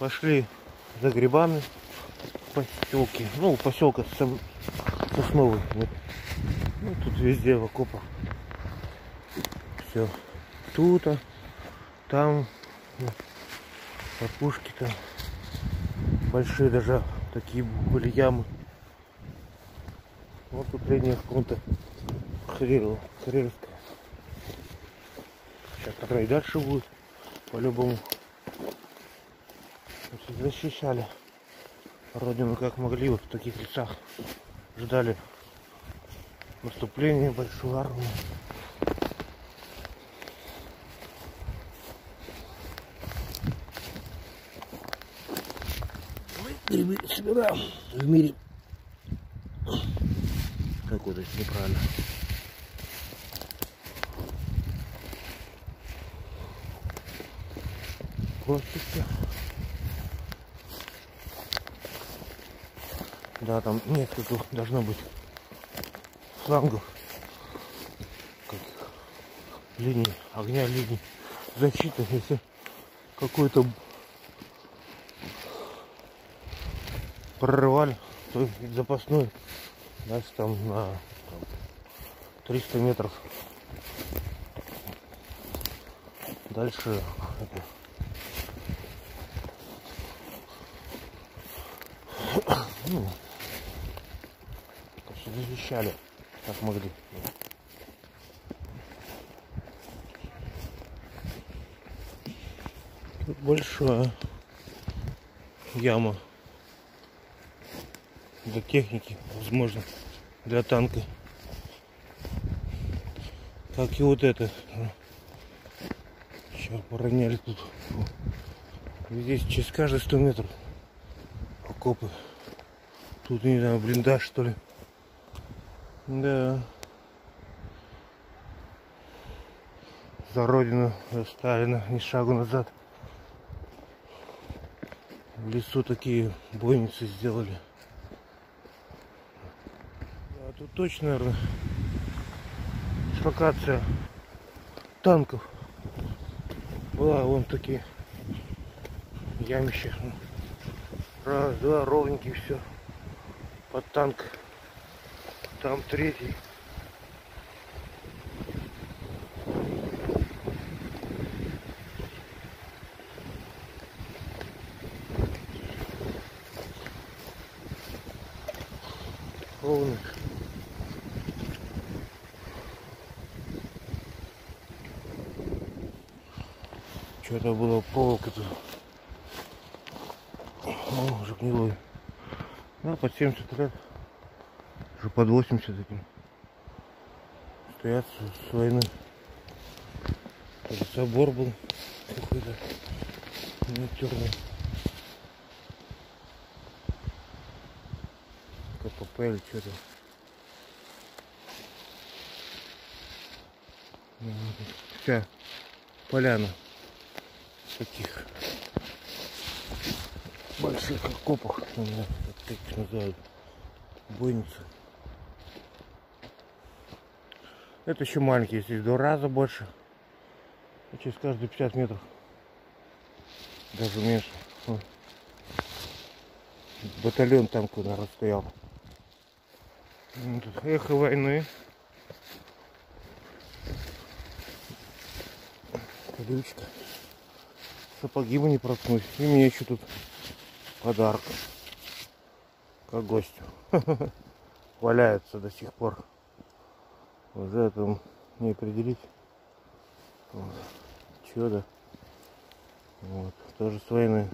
Пошли за грибами в поселке. Ну, поселка Сом- Сосновый. Вот. Ну, тут везде в окопах. Все. Тут, а, там, ну, опушки там. Большие даже такие были ямы. Вот тут линия фронта Хрирова, Хрировская. Сейчас она и дальше будет, по-любому. Защищали родину как могли, вот в таких лесах. Ждали наступления большой армии. Грибы собираем в мире. Как вот это неправильно. Косточка. Да, там несколько должно быть флангов. Линий, огня линий защиты, если какой-то прорывали, то запасной, дальше там на там, 300 метров. Дальше это, ну, защищали, как могли. Тут большая яма для техники, возможно, для танка. Как и вот это. Сейчас пороняли тут. Здесь через каждые 100 метров окопы. Тут, не знаю, блиндаж что ли. Да. За родину Сталина, ни шагу назад. В лесу такие бойницы сделали. А тут точно, наверное, дислокация танков. Была вон такие ямища. Раз, два, ровненький все. Под танк. Там третий. Ровно. Что-то было проволока тут. О, уже гнилой. Да, под 70 лет. Уже под 80 таким. Стоят с, войны. Собор был какой-то миниатюрный. КПП или что-то. Ну, Вся поляна таких больших окопах, как их называют, бойницы. Это еще маленькие, здесь в два раза больше. И через каждые 50 метров. Даже меньше. Вон. Батальон там куда стоял. Ну, эхо войны. Колючка. Сапоги бы не проткнуть. И мне еще тут подарок. Как гостю. Валяется до сих пор. Уже это не определить. Вот. Чудо. Вот. Тоже с войны.